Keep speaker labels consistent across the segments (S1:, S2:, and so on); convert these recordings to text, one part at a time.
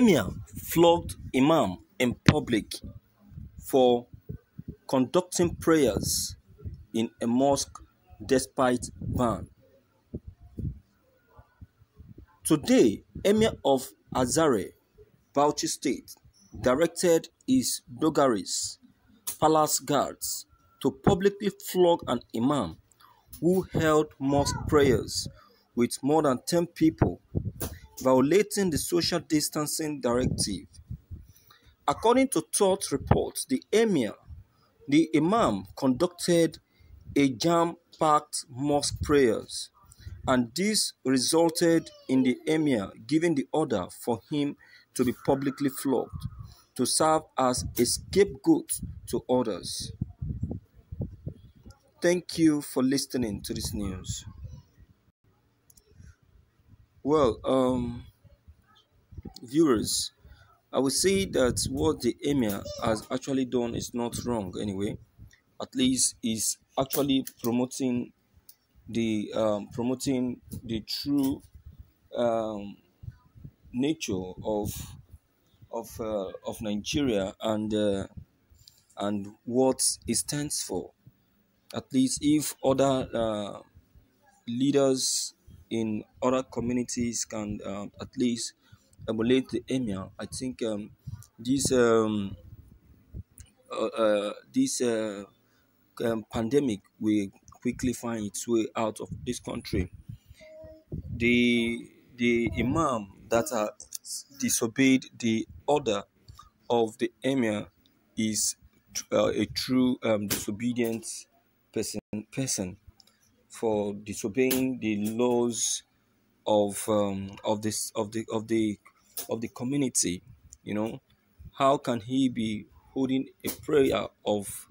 S1: Emir flogged Imam in public for conducting prayers in a mosque despite ban. Today, Emir of Azare, Bauchi State, directed his Dogaris palace guards to publicly flog an imam who held mosque prayers with more than 10 people, violating the social distancing directive. According to Thought reports, the emir, the imam conducted a jam-packed mosque prayers and this resulted in the emir giving the order for him to be publicly flogged to serve as a scapegoat to others. Thank you for listening to this news. Well, um, viewers, I would say that what the emir has actually done is not wrong anyway. At least is actually promoting the um, promoting the true um, nature of of uh, of Nigeria and uh, and what it stands for. At least if other uh, leaders in other communities can uh, at least emulate the emir, I think um, this um, uh, uh, this uh, um, pandemic will quickly find its way out of this country. The the imam that uh, disobeyed the order of the emir is uh, a true um, disobedient person person for disobeying the laws of um, of this of the of the of the community you know? How can he be holding a prayer of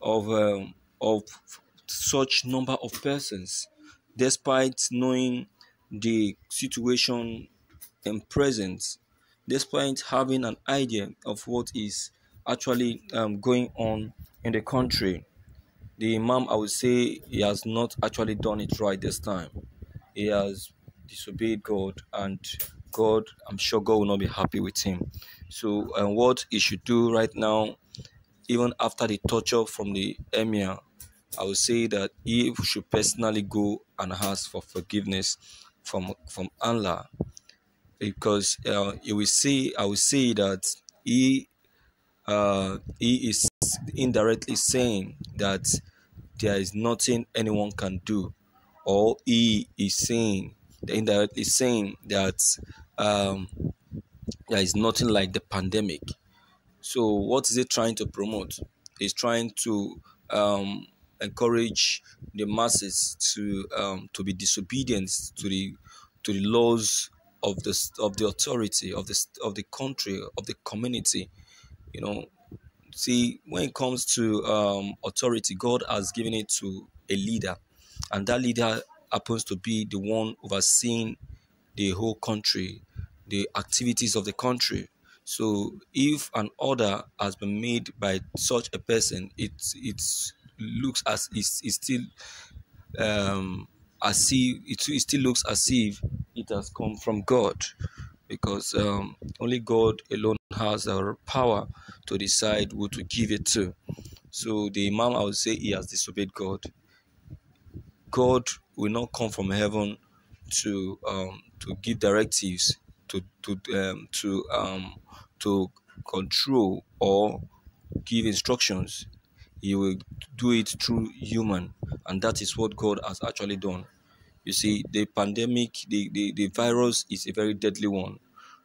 S1: of um, of such number of persons despite knowing the situation in present despite having an idea of what is actually um, going on in the country the imam i would say he has not actually done it right this time. He has disobeyed god and god i'm sure god will not be happy with him. So and what he should do right now even after the torture from the emir i would say that he should personally go and ask for forgiveness from from allah. Because uh, you will see i will say that he uh, he is indirectly saying that there is nothing anyone can do, or he is saying, indirectly saying that um, there is nothing like the pandemic. So, what is it trying to promote? It's trying to um, encourage the masses to um, to be disobedient to the to the laws of the of the authority of the of the country of the community. You know, See, when it comes to um, authority, God has given it to a leader, and that leader happens to be the one overseeing the whole country, the activities of the country. So, if an order has been made by such a person, it it looks as it's, it's still um, as if it, it still looks as if it has come from God because um, only God alone has the power to decide who to give it to. So the Imam, I would say, he has disobeyed God. God will not come from heaven to um, to give directives to to um, to um, to control or give instructions. He will do it through human, and that is what God has actually done. You see, the pandemic, the, the, the virus is a very deadly one.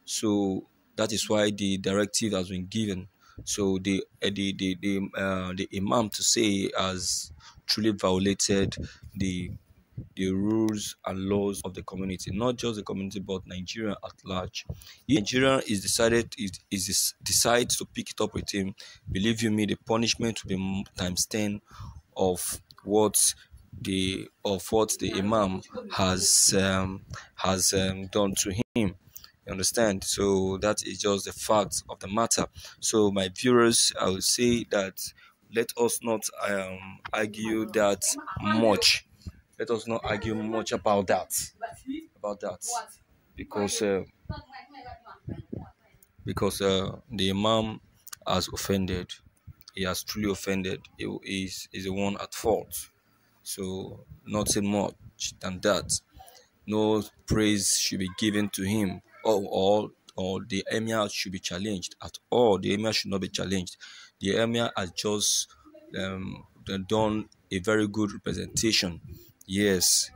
S1: So that is why the directive has been given. So the uh, the the the, uh, the imam to say has truly violated the the rules and laws of the community, not just the community, but Nigeria at large. If Nigeria is decided is, is decides to pick it up with him, believe you me, the punishment will be times ten of what the of what the imam has um, has um, done to him. You understand? So that is just the fact of the matter. So my viewers, I will say that let us not um, argue that much. Let us not argue much about that. About that, because. Uh, because uh, the imam has offended. He has truly offended. He is is the one at fault. So nothing much than that. No praise should be given to him, or or, or the emir should be challenged at all. The emir should not be challenged. The emir has just um, done a very good representation. Yes,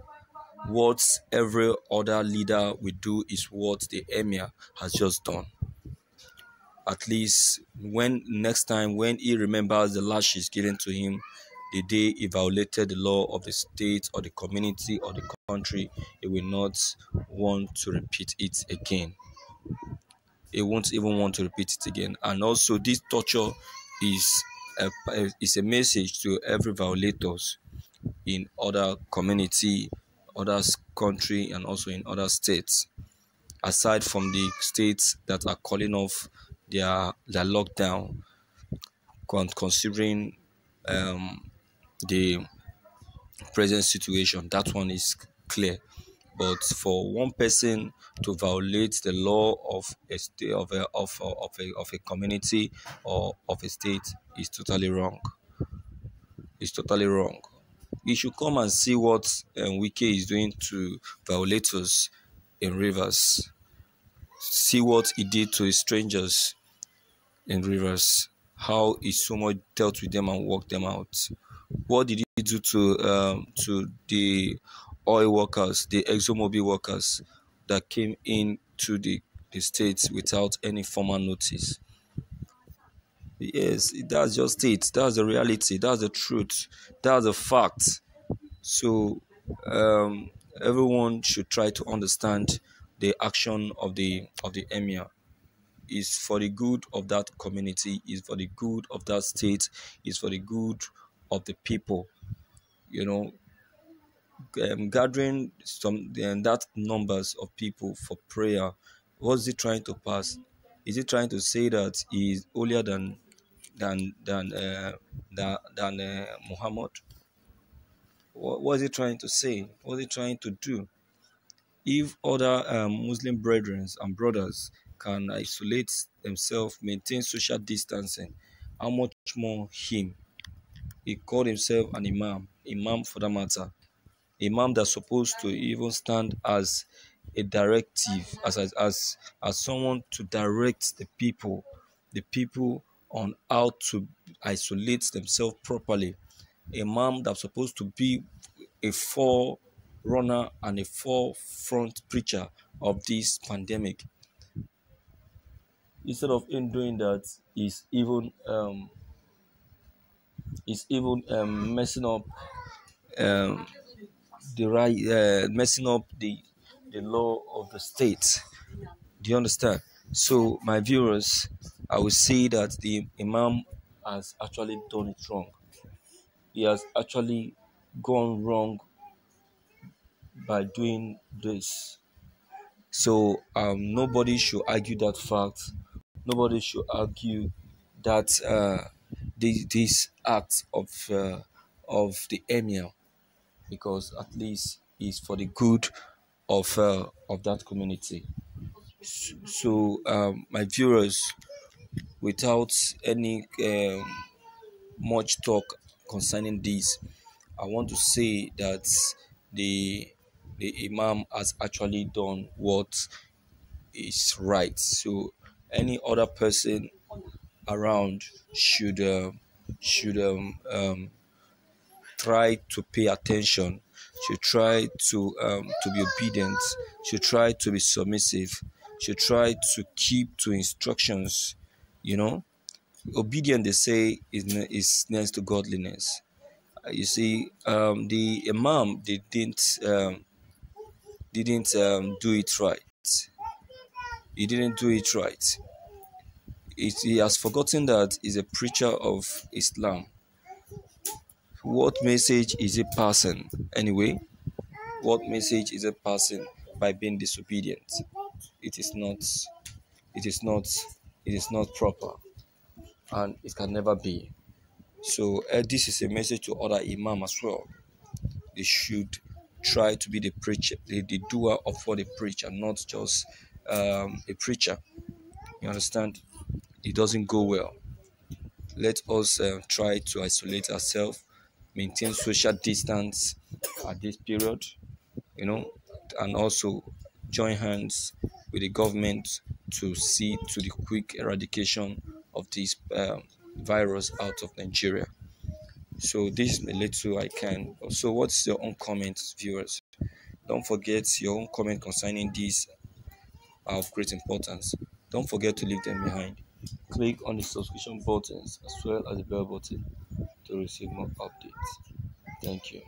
S1: what every other leader will do is what the emir has just done at least when next time when he remembers the lash lashes given to him the day he violated the law of the state or the community or the country he will not want to repeat it again. He won't even want to repeat it again. And also this torture is a, is a message to every violators in other community other country and also in other states. Aside from the states that are calling off their their lockdown considering um, the present situation that one is clear. But for one person to violate the law of a state of a, of, a, of, a, of a community or of a state is totally wrong. It's totally wrong. You should come and see what um, Wike is doing to violators in rivers. See what he did to strangers in rivers, how he so much dealt with them and worked them out. What did he do to um, to the oil workers, the ExxonMobil workers that came into the, the states without any formal notice? Yes, that's just it. That's the reality. That's the truth. That's the fact. So um, everyone should try to understand the action of the of the emir is for the good of that community, is for the good of that state, is for the good of the people. You know, um, gathering some and that numbers of people for prayer. What's he trying to pass? Is he trying to say that he is holier than than than uh, than, than uh, Muhammad? What was he trying to say? what is he trying to do? If other um, Muslim brethren and brothers can isolate themselves, maintain social distancing, how much more him? He called himself an imam, imam for that matter, imam that's supposed to even stand as a directive, as as as, as someone to direct the people, the people on how to isolate themselves properly. Imam that's supposed to be a forerunner and a forefront preacher of this pandemic instead of him doing that, he's even um is even um, messing up um, the right uh, messing up the the law of the state. Do you understand? So my viewers i will say that the imam has actually done it wrong. He has actually gone wrong by doing this. So um, nobody should argue that fact. Nobody should argue that uh, this, this act of uh, of the emir, because at least is for the good of uh, of that community. So, um, my viewers, without any um, much talk concerning this, I want to say that the the imam has actually done what is right. So any other person around should uh, should um, um, try to pay attention should try to um, to be obedient should try to be submissive should try to keep to instructions you know? Obedience they say is, is next to godliness. You see um, the imam they didn't um, didn't um, do it right. He didn't do it right. He has forgotten that he's a preacher of Islam. What message is he passing anyway? What message is he passing by being disobedient? It is not. It is not. It is not proper, and it can never be. So uh, this is a message to other imam as well. They should try to be the preacher, the, the doer of what they preach, and not just um, a preacher. You understand? It doesn't go well. Let us uh, try to isolate ourselves, maintain social distance at this period, you know, and also join hands with the government to see to the quick eradication of this um, virus out of Nigeria. So this is a little I can. So what's your own comments, viewers? Don't forget your own comment concerning this are of great importance. Don't forget to leave them behind. Click on the subscription buttons as well as the bell button to receive more updates. Thank you.